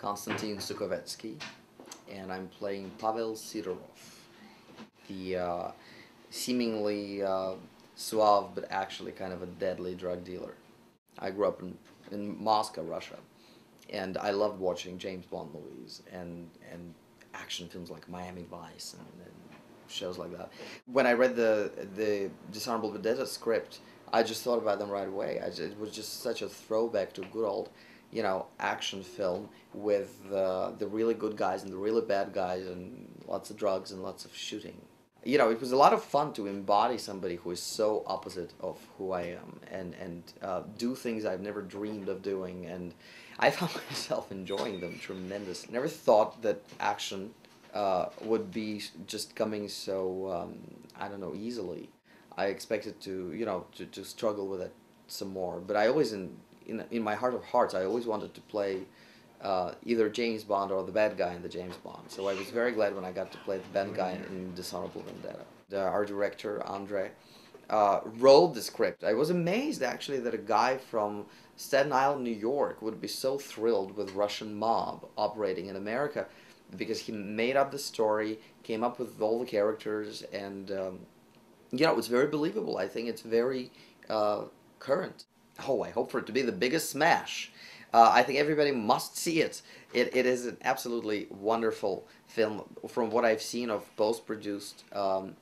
Konstantin Soukhovetski, and I'm playing Pavel Sidorov, the uh, seemingly uh, suave but actually kind of a deadly drug dealer. I grew up in, in Moscow, Russia, and I loved watching James Bond movies and, and action films like Miami Vice and, and shows like that. When I read the the Dishonorable Vendetta script, I just thought about them right away. Just, it was just such a throwback to good old, you know, action film with uh, the really good guys and the really bad guys and lots of drugs and lots of shooting. You know, it was a lot of fun to embody somebody who is so opposite of who I am and and uh, do things I've never dreamed of doing, and I found myself enjoying them tremendously. Never thought that action uh, would be just coming so um, I don't know easily. I expected to you know to, to struggle with it some more, but I always in in in my heart of hearts I always wanted to play uh, either James Bond or the bad guy in the James Bond. So I was very glad when I got to play the bad guy in Dishonorable Vendetta. The, our director Andre uh, wrote the script. I was amazed actually that a guy from Staten Island, New York, would be so thrilled with Russian mob operating in America because he made up the story, came up with all the characters, and um, you know, it's very believable. I think it's very uh, current. Oh, I hope for it to be the biggest smash. Uh, I think everybody must see it. It, it is an absolutely wonderful film. From what I've seen of post-produced um,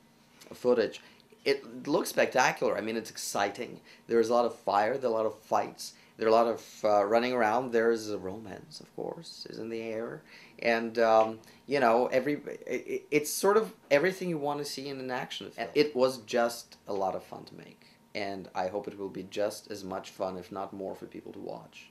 footage, it looks spectacular. I mean, it's exciting. There's a lot of fire, there are a lot of fights, there are a lot of uh, running around. There's a romance, of course, is in the air, and um, you know, every it, it's sort of everything you want to see in an action film. It was just a lot of fun to make, and I hope it will be just as much fun, if not more, for people to watch.